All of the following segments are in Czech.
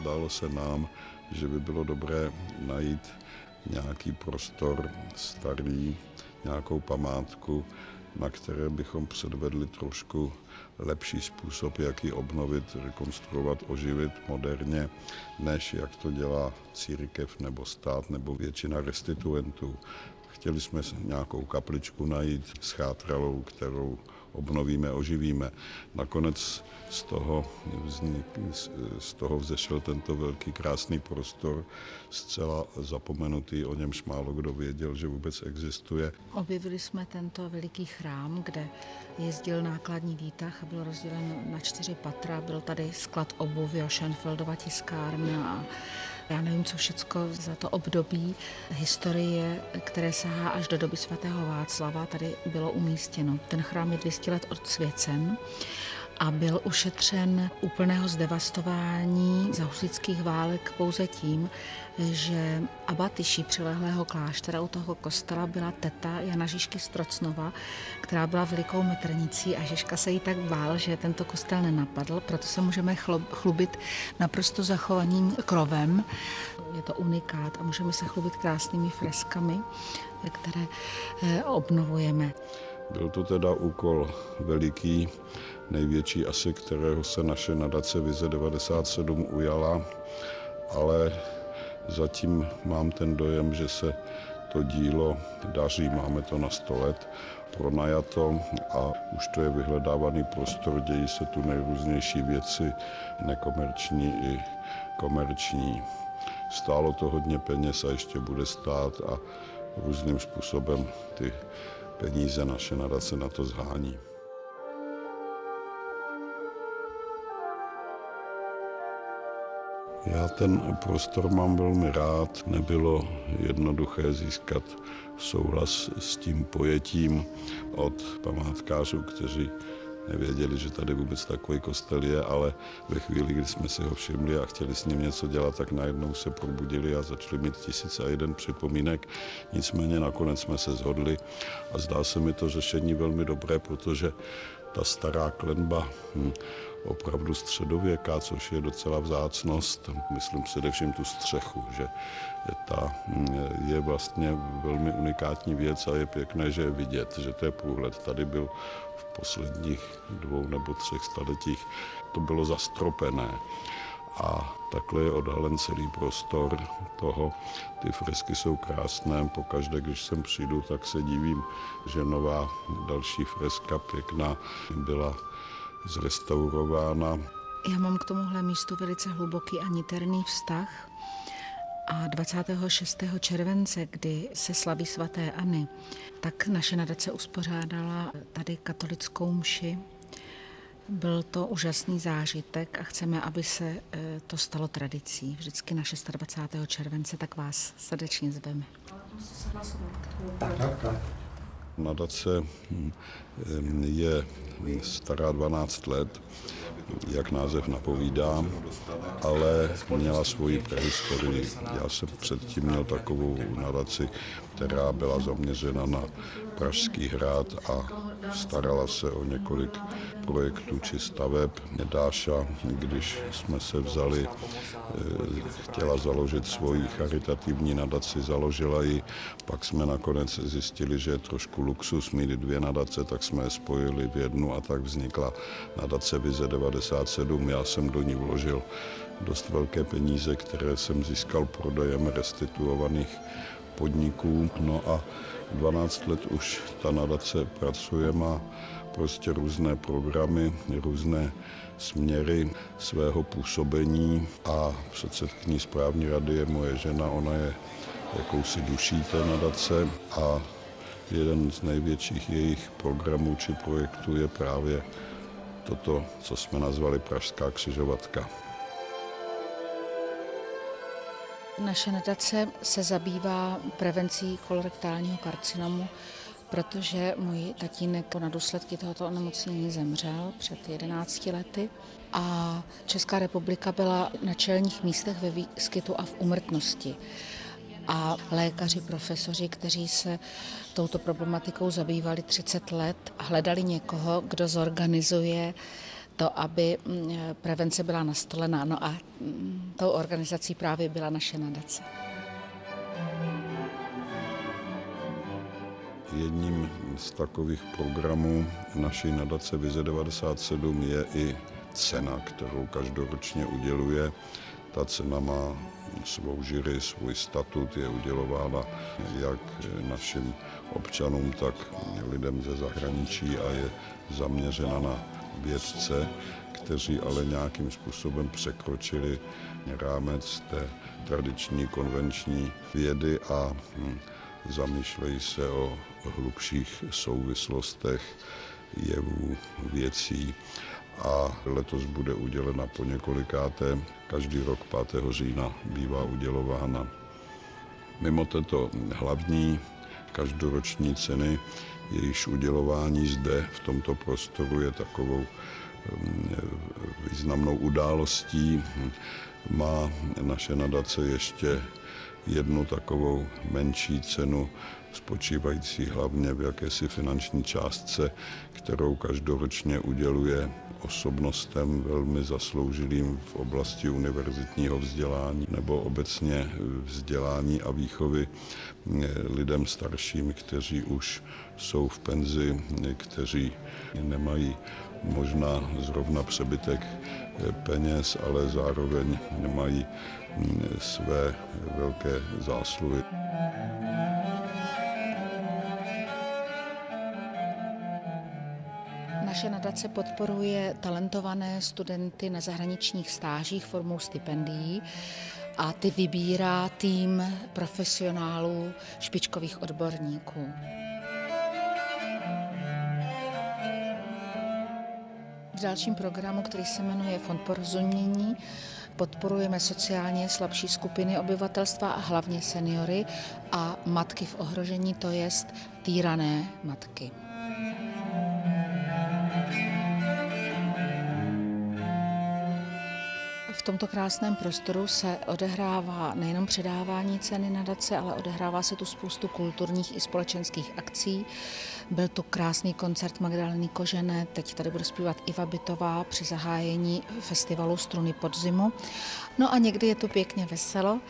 zdálo se nám, že by bylo dobré najít nějaký prostor starý, nějakou památku, na které bychom předvedli trošku lepší způsob, jak ji obnovit, rekonstruovat, oživit moderně, než jak to dělá církev nebo stát nebo většina restituentů. Chtěli jsme nějakou kapličku najít schátralou, kterou obnovíme, oživíme. Nakonec z toho, vznik, z toho vzešel tento velký krásný prostor, zcela zapomenutý, o němž málo kdo věděl, že vůbec existuje. Objevili jsme tento veliký chrám, kde jezdil nákladní výtah a byl rozdělen na čtyři patra. Byl tady sklad obuvy a Schenfeldova tiskárna a já nevím, co všecko za to období historie, které sahá až do doby svatého Václava, tady bylo umístěno. Ten chrám je 200 let odsvěcen a byl ušetřen úplného zdevastování za husických válek pouze tím, že abatyší přilehlého kláštera u toho kostela byla teta Jana Žižky Strocnova, která byla velikou metrnicí a Žižka se jí tak bál, že tento kostel nenapadl, proto se můžeme chlubit naprosto zachovaným krovem. Je to unikát a můžeme se chlubit krásnými freskami, které eh, obnovujeme. Byl to teda úkol veliký, největší asi, kterého se naše nadace Vize 97 ujala, ale zatím mám ten dojem, že se to dílo daří, máme to na 100 let pronajato a už to je vyhledávaný prostor, dějí se tu nejrůznější věci, nekomerční i komerční. Stálo to hodně peněz a ještě bude stát a různým způsobem ty peníze naše nadace na to zhání. Já ten prostor mám velmi rád. Nebylo jednoduché získat souhlas s tím pojetím od památkářů, kteří nevěděli, že tady vůbec takový kostel je, ale ve chvíli, kdy jsme si ho všimli a chtěli s ním něco dělat, tak najednou se probudili a začali mít tisíc a jeden připomínek. Nicméně nakonec jsme se zhodli a zdá se mi to řešení velmi dobré, protože ta stará klenba hm, opravdu středověká, což je docela vzácnost. Myslím především tu střechu, že ta hm, je vlastně velmi unikátní věc a je pěkné, že je vidět, že to je průhled. Tady byl v posledních dvou nebo třech staletích, to bylo zastropené a takhle je odhalen celý prostor toho. Ty fresky jsou krásné, pokaždé, když sem přijdu, tak se divím, že nová další freska pěkná byla zrestaurována. Já mám k tomuhle místu velice hluboký a niterný vztah. A 26. července, kdy se slaví svaté Anny, tak naše nadace uspořádala tady katolickou mši byl to úžasný zážitek a chceme, aby se e, to stalo tradicí. Vždycky na 26. července, tak vás srdečně zveme. Tak, tak, tak. Nadace hm, je stará 12 let, jak název napovídá, ale měla svoji prehistorii. Já jsem předtím měl takovou nadaci, která byla zaměřena na Pražský hrad a starala se o několik projektů či staveb. Dáša, když jsme se vzali, eh, chtěla založit svoji charitativní nadaci, založila ji, pak jsme nakonec zjistili, že je trošku luxus mít dvě nadace, tak jsme je spojili v jednu a tak vznikla nadace Vize 97. Já jsem do ní vložil dost velké peníze, které jsem získal prodejem restituovaných podniků. No a 12 let už ta nadace pracuje, má prostě různé programy, různé směry svého působení a předsedkyní správní rady je moje žena, ona je jakousi duší té nadace a jeden z největších jejich programů či projektů je právě toto, co jsme nazvali Pražská křižovatka. Naše nadace se zabývá prevencí kolorektálního karcinomu, protože můj tatínek na důsledky tohoto onemocnění zemřel před 11 lety a Česká republika byla na čelních místech ve výskytu a v umrtnosti. A lékaři, profesoři, kteří se touto problematikou zabývali 30 let, hledali někoho, kdo zorganizuje to, aby mm, prevence byla nastolená. No a mm, tou organizací právě byla naše nadace. Jedním z takových programů naší nadace Vize 97 je i cena, kterou každoročně uděluje. Ta cena má svou žiry, svůj statut, je udělována jak našim občanům, tak lidem ze zahraničí a je zaměřena na vědce, kteří ale nějakým způsobem překročili rámec té tradiční konvenční vědy a hm, zamýšlejí se o hlubších souvislostech jevů, věcí a letos bude udělena po několikáté. Každý rok 5. října bývá udělována. Mimo této hlavní každoroční ceny, jejíž udělování zde v tomto prostoru je takovou mm, významnou událostí, má naše nadace ještě jednu takovou menší cenu, spočívající hlavně v jakési finanční částce, kterou každoročně uděluje osobnostem velmi zasloužilým v oblasti univerzitního vzdělání nebo obecně vzdělání a výchovy lidem starším, kteří už jsou v penzi, kteří nemají možná zrovna přebytek peněz, ale zároveň nemají své velké zásluhy. Naše nadace podporuje talentované studenty na zahraničních stážích formou stipendií a ty vybírá tým profesionálů, špičkových odborníků. V dalším programu, který se jmenuje Fond porozumění, podporujeme sociálně slabší skupiny obyvatelstva a hlavně seniory a matky v ohrožení, to jest týrané matky. V tomto krásném prostoru se odehrává nejenom předávání ceny nadace, ale odehrává se tu spoustu kulturních i společenských akcí. Byl tu krásný koncert Magdaleny Kožené, teď tady bude zpívat Iva Bytová při zahájení festivalu Struny podzimu. No a někdy je tu pěkně veselo.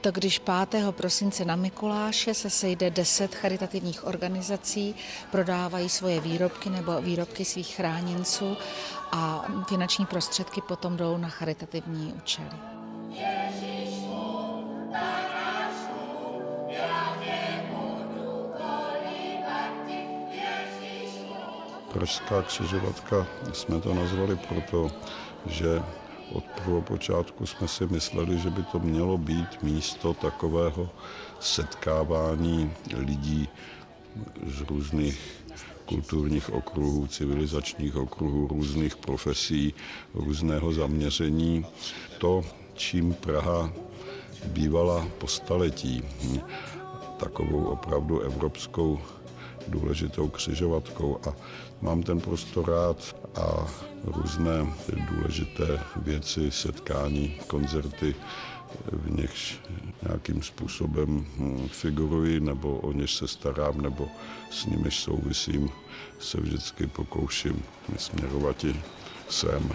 To když 5. prosince na Mikuláše se sejde 10 charitativních organizací, prodávají svoje výrobky nebo výrobky svých chráněnců a finanční prostředky potom jdou na charitativní účely. Pražská křižovatka jsme to nazvali proto, že od prvopočátku jsme si mysleli, že by to mělo být místo takového setkávání lidí z různých kulturních okruhů, civilizačních okruhů, různých profesí, různého zaměření. To, čím Praha bývala po staletí, takovou opravdu evropskou důležitou křižovatkou a mám ten prostor rád a různé důležité věci, setkání, koncerty, v nichž nějakým způsobem hm, figuruji nebo o něž se starám nebo s nimiž souvisím, se vždycky pokouším směrovat sem.